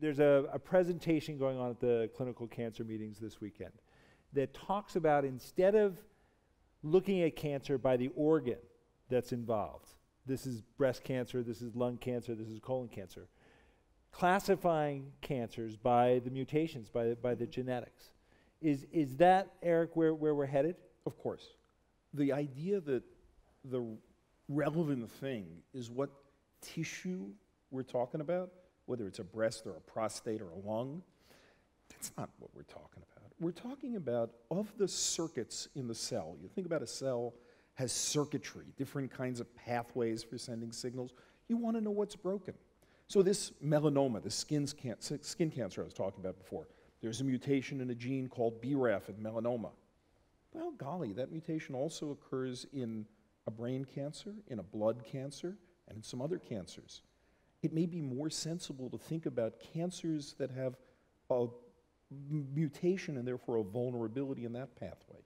there's a, a presentation going on at the clinical cancer meetings this weekend that talks about instead of looking at cancer by the organ that's involved, this is breast cancer, this is lung cancer, this is colon cancer, classifying cancers by the mutations, by the, by the genetics. Is, is that, Eric, where, where we're headed? Of course. The idea that the relevant thing is what tissue we're talking about, whether it's a breast or a prostate or a lung, that's not what we're talking about. We're talking about of the circuits in the cell. You think about a cell has circuitry, different kinds of pathways for sending signals. You want to know what's broken. So this melanoma, the skin, can skin cancer I was talking about before, there's a mutation in a gene called BRAF in melanoma. Well, golly, that mutation also occurs in a brain cancer, in a blood cancer, and in some other cancers. It may be more sensible to think about cancers that have a mutation and therefore a vulnerability in that pathway,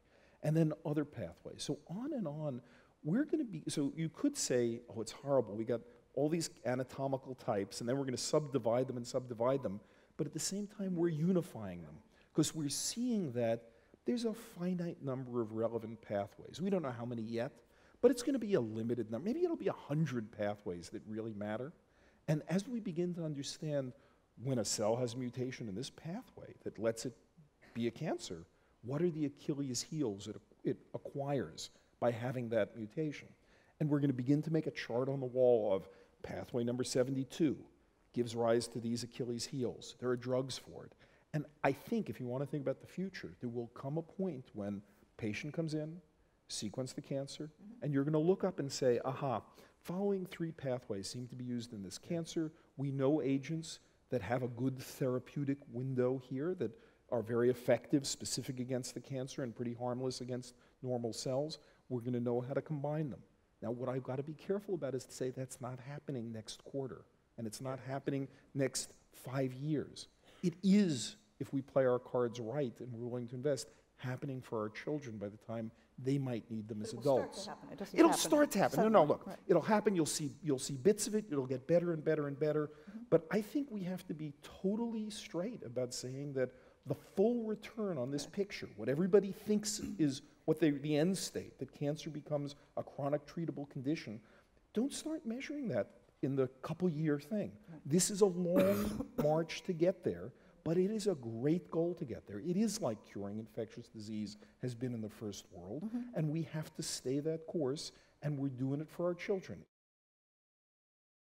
and then other pathways. So on and on, we're going to be, so you could say, oh, it's horrible. We got all these anatomical types, and then we're going to subdivide them and subdivide them. But at the same time, we're unifying them because we're seeing that there's a finite number of relevant pathways. We don't know how many yet, but it's going to be a limited number. Maybe it'll be 100 pathways that really matter. And as we begin to understand when a cell has a mutation in this pathway that lets it be a cancer, what are the Achilles heels it, it acquires by having that mutation? And we're going to begin to make a chart on the wall of pathway number 72 gives rise to these Achilles heels. There are drugs for it. And I think if you want to think about the future, there will come a point when patient comes in, sequence the cancer, mm-hmm. and you're going to look up and say, aha, following three pathways seem to be used in this cancer. We know agents that have a good therapeutic window here that are very effective, specific against the cancer, and pretty harmless against normal cells. We're going to know how to combine them. Now, what I've got to be careful about is to say that's not happening next quarter, and it's not happening next five years. It is if we play our cards right and we're willing to invest, happening for our children by the time they might need them as adults. Start it it'll happen. start to happen. Suddenly. No, no, look, right. it'll happen. You'll see, you'll see bits of it. It'll get better and better and better. Mm-hmm. But I think we have to be totally straight about saying that the full return on this picture, what everybody thinks is what they, the end state, that cancer becomes a chronic treatable condition, don't start measuring that in the couple year thing. Right. This is a long march to get there. But it is a great goal to get there. It is like curing infectious disease has been in the first world, mm-hmm. and we have to stay that course, and we're doing it for our children.